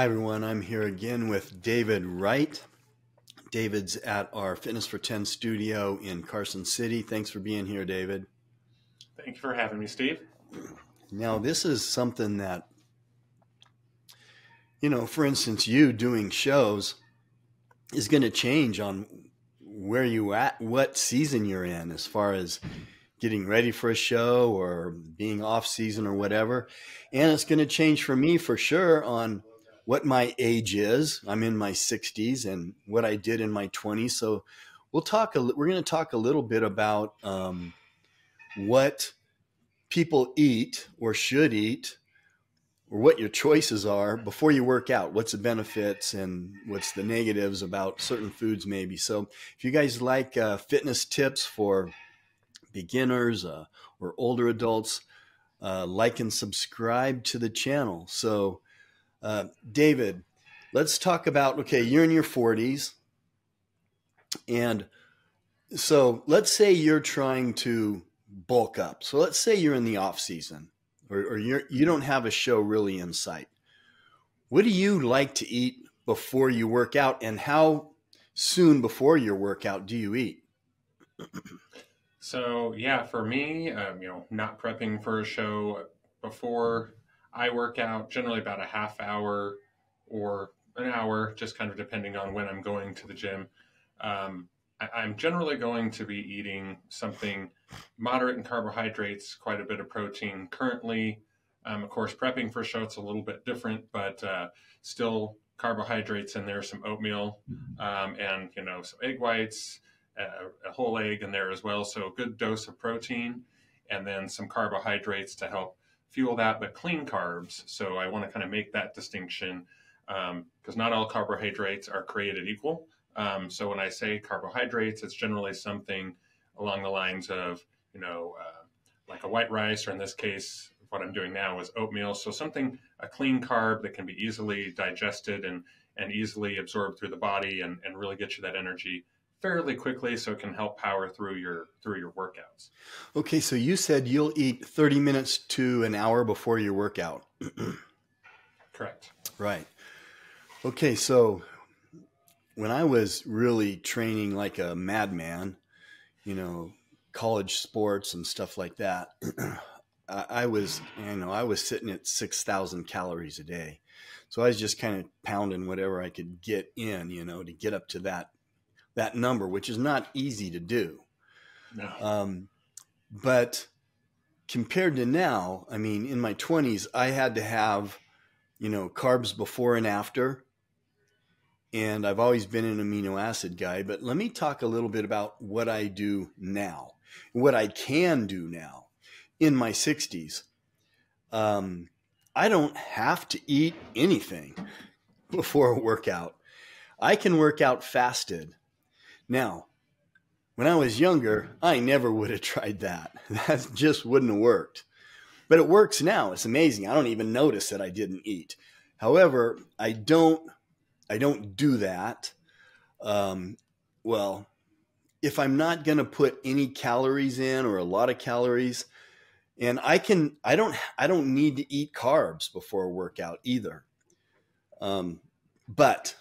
Hi, everyone. I'm here again with David Wright. David's at our Fitness for 10 studio in Carson City. Thanks for being here, David. Thank you for having me, Steve. Now, this is something that, you know, for instance, you doing shows is going to change on where you at, what season you're in, as far as getting ready for a show or being off season or whatever. And it's going to change for me for sure on what my age is. I'm in my 60s and what I did in my 20s. So we'll talk. A, we're going to talk a little bit about um, what people eat or should eat, or what your choices are before you work out. What's the benefits and what's the negatives about certain foods, maybe. So if you guys like uh, fitness tips for beginners uh, or older adults, uh, like and subscribe to the channel. So uh, David, let's talk about okay, you're in your 40s. And so let's say you're trying to bulk up. So let's say you're in the off season or, or you're, you don't have a show really in sight. What do you like to eat before you work out and how soon before your workout do you eat? so yeah, for me, um, you know, not prepping for a show before I work out generally about a half hour or an hour, just kind of depending on when I'm going to the gym. Um, I, am generally going to be eating something moderate in carbohydrates, quite a bit of protein. Currently, um, of course, prepping for show it's a little bit different, but uh, still carbohydrates in there, some oatmeal, um, and you know some egg whites, a, a whole egg in there as well. So a good dose of protein, and then some carbohydrates to help fuel that, but clean carbs. So I want to kind of make that distinction because um, not all carbohydrates are created equal. Um, so when I say carbohydrates, it's generally something along the lines of, you know, uh, like a white rice, or in this case, what I'm doing now is oatmeal. So something, a clean carb that can be easily digested and, and easily absorbed through the body and, and really get you that energy fairly quickly so it can help power through your through your workouts. Okay, so you said you'll eat 30 minutes to an hour before your workout. Correct. Right. Okay, so when I was really training like a madman, you know, college sports and stuff like that, I was, you know, I was sitting at 6,000 calories a day. So I was just kind of pounding whatever I could get in, you know, to get up to that that number, which is not easy to do. No. Um, but compared to now, I mean, in my 20s, I had to have, you know, carbs before and after. And I've always been an amino acid guy. But let me talk a little bit about what I do now, what I can do now in my 60s. Um, I don't have to eat anything before a workout. I can work out fasted. Now, when I was younger, I never would have tried that. That just wouldn't have worked. But it works now. It's amazing. I don't even notice that I didn't eat. However, I don't I don't do that. Um, well, if I'm not going to put any calories in or a lot of calories, and I can I don't I don't need to eat carbs before a workout either. Um, but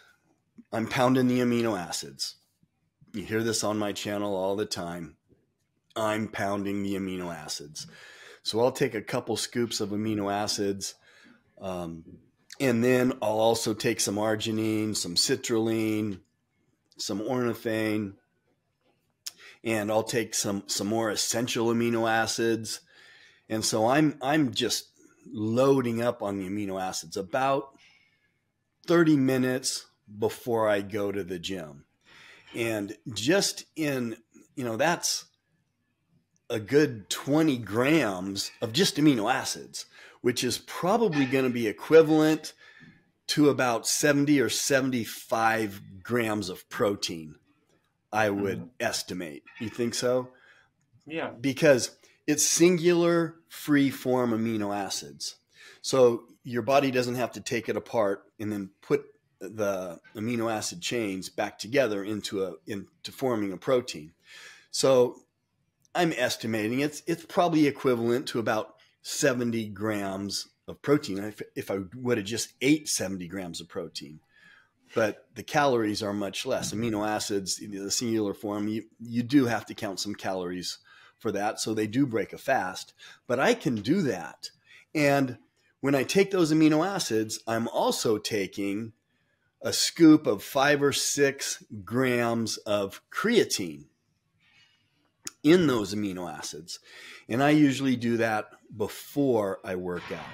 I'm pounding the amino acids. You hear this on my channel all the time. I'm pounding the amino acids. So I'll take a couple scoops of amino acids. Um, and then I'll also take some arginine, some citrulline, some ornithine, and I'll take some some more essential amino acids. And so I'm I'm just loading up on the amino acids about 30 minutes before I go to the gym. And just in, you know, that's a good 20 grams of just amino acids, which is probably going to be equivalent to about 70 or 75 grams of protein, I would mm-hmm. estimate. You think so? Yeah. Because it's singular free form amino acids. So your body doesn't have to take it apart and then put the amino acid chains back together into a into forming a protein. So I'm estimating it's it's probably equivalent to about 70 grams of protein if, if I would have just ate 70 grams of protein. But the calories are much less. Amino acids, the singular form, you, you do have to count some calories for that. So they do break a fast. But I can do that. And when I take those amino acids, I'm also taking a scoop of five or six grams of creatine in those amino acids. And I usually do that before I work out.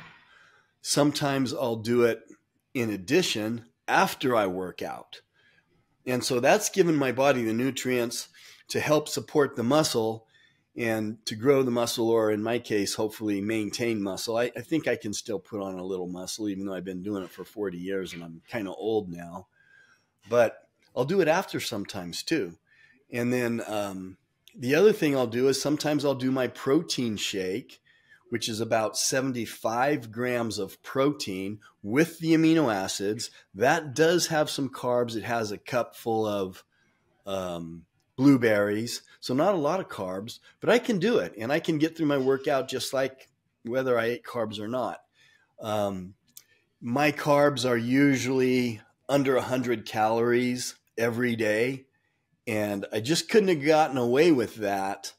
Sometimes I'll do it in addition after I work out. And so that's given my body the nutrients to help support the muscle and to grow the muscle, or in my case, hopefully maintain muscle. I, I, think I can still put on a little muscle, even though I've been doing it for 40 years and I'm kind of old now. But I'll do it after sometimes too. And then um, the other thing I'll do is sometimes I'll do my protein shake, which is about 75 grams of protein with the amino acids. That does have some carbs. It has a cup full of um, blueberries. So not a lot of carbs, but I can do it and I can get through my workout just like whether I ate carbs or not. Um, my carbs are usually under 100 calories every day. And I just couldn't have gotten away with that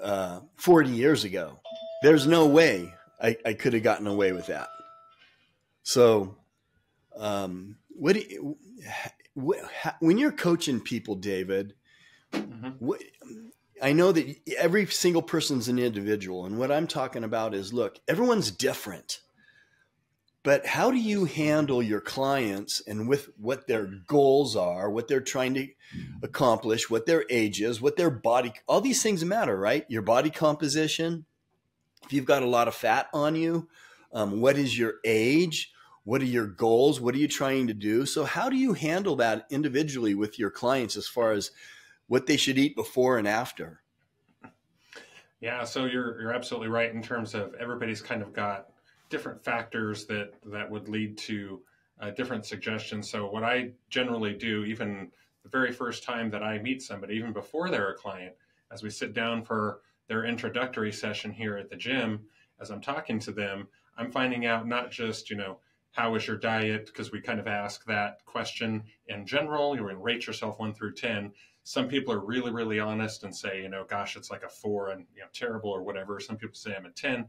uh, 40 years ago. There's no way I, I could have gotten away with that. So, um, what do you, when you're coaching people, David, mm-hmm. I know that every single person's an individual, and what I'm talking about is, look, everyone's different. But how do you handle your clients and with what their goals are, what they're trying to accomplish, what their age is, what their body, all these things matter, right? Your body composition. If you've got a lot of fat on you, um, what is your age? What are your goals? What are you trying to do? So, how do you handle that individually with your clients as far as what they should eat before and after? Yeah, so you're you're absolutely right in terms of everybody's kind of got different factors that that would lead to uh, different suggestions. So what I generally do, even the very first time that I meet somebody, even before they're a client, as we sit down for their introductory session here at the gym, as I'm talking to them, I'm finding out not just you know how is your diet? Because we kind of ask that question in general. You rate yourself one through 10. Some people are really, really honest and say, you know, gosh, it's like a four and, you know, terrible or whatever. Some people say I'm a 10.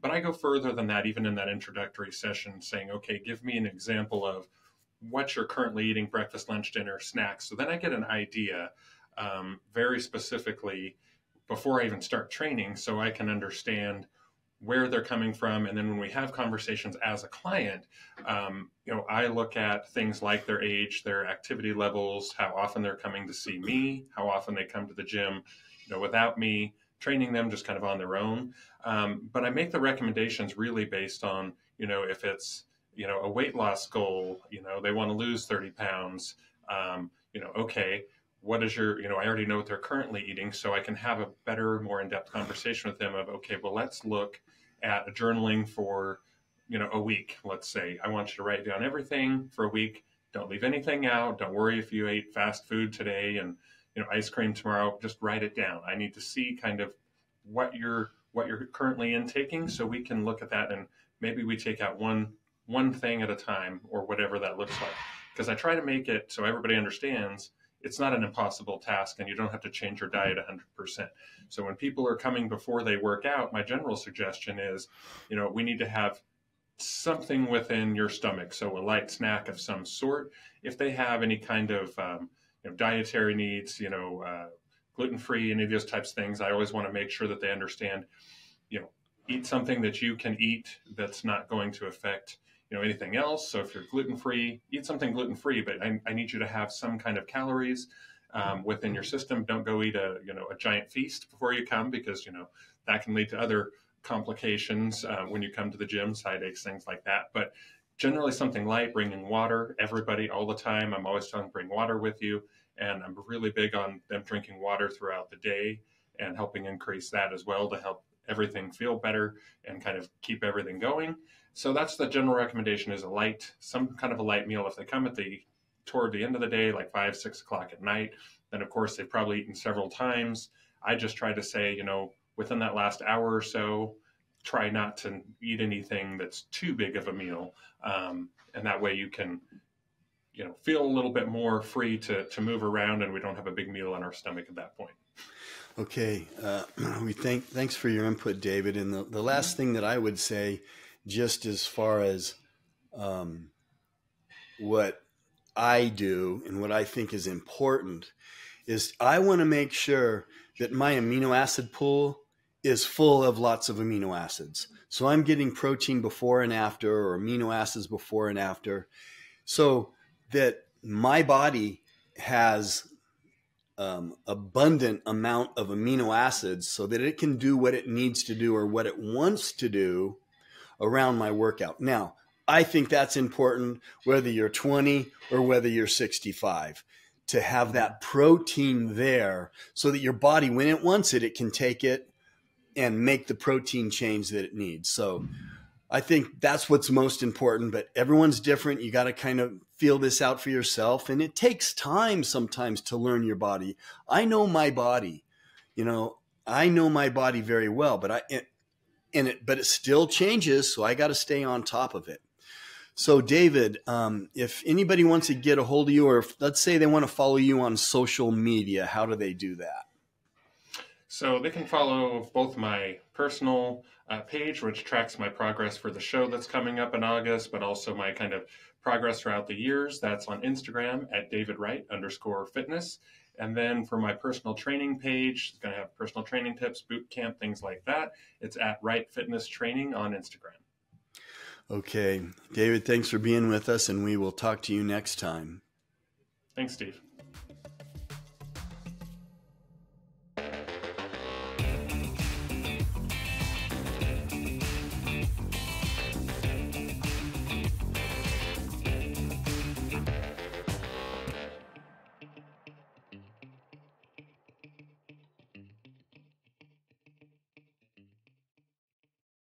But I go further than that, even in that introductory session, saying, okay, give me an example of what you're currently eating breakfast, lunch, dinner, snacks. So then I get an idea um, very specifically before I even start training so I can understand where they're coming from. And then when we have conversations as a client um, you know i look at things like their age their activity levels how often they're coming to see me how often they come to the gym you know without me training them just kind of on their own. Um, but i make the recommendations really based on you know if it's you know a weight loss goal you know they want to lose 30 pounds um, you know okay what is your you know i already know what they're currently eating so i can have a better more in-depth conversation with them of okay well let's look at journaling for you know a week let's say. I want you to write down everything for a week. Don't leave anything out. Don't worry if you ate fast food today and you know ice cream tomorrow. Just write it down. I need to see kind of what you're what you're currently intaking so we can look at that and maybe we take out one one thing at a time or whatever that looks like. Because i try to make it so everybody understands it's not an impossible task and you don't have to change your diet 100%. So when people are coming before they work out, my general suggestion is, you know, we need to have something within your stomach. So a light snack of some sort. If they have any kind of um, you know, dietary needs, you know, uh, gluten free, any of those types of things, I always want to make sure that they understand, you know, eat something that you can eat that's not going to affect you know anything else. So if you're gluten free, eat something gluten free. But I, I, need you to have some kind of calories um, within your system. Don't go eat a you know a giant feast before you come because you know that can lead to other complications uh, when you come to the gym, side aches, things like that. But generally something light, bringing water. Everybody all the time. I'm always telling bring water with you, and I'm really big on them drinking water throughout the day and helping increase that as well to help everything feel better and kind of keep everything going. So that's the general recommendation is a light, some kind of a light meal. If they come at the toward the end of the day, like five, six o'clock at night, then of course they've probably eaten several times. I just try to say, you know, within that last hour or so, try not to eat anything that's too big of a meal, um, and that way you can you know feel a little bit more free to to move around, and we don't have a big meal in our stomach at that point. Okay, uh, we thank thanks for your input, David. And the, the last thing that I would say, just as far as um, what I do and what I think is important, is I want to make sure that my amino acid pool is full of lots of amino acids. So I'm getting protein before and after, or amino acids before and after, so that my body has um, abundant amount of amino acids so that it can do what it needs to do or what it wants to do around my workout. Now, I think that's important whether you're 20 or whether you're 65 to have that protein there so that your body, when it wants it, it can take it and make the protein change that it needs. So I think that's what's most important, but everyone's different. You got to kind of feel this out for yourself. And it takes time sometimes to learn your body. I know my body, you know, I know my body very well, but I, and it, but it still changes. So I got to stay on top of it. So, David, um, if anybody wants to get a hold of you, or if, let's say they want to follow you on social media, how do they do that? So they can follow both my personal uh, page, which tracks my progress for the show that's coming up in August, but also my kind of progress throughout the years. That's on Instagram at David Wright underscore fitness. And then for my personal training page, it's going to have personal training tips, boot camp, things like that. It's at Wright Fitness Training on Instagram. Okay. David, thanks for being with us, and we will talk to you next time. Thanks, Steve.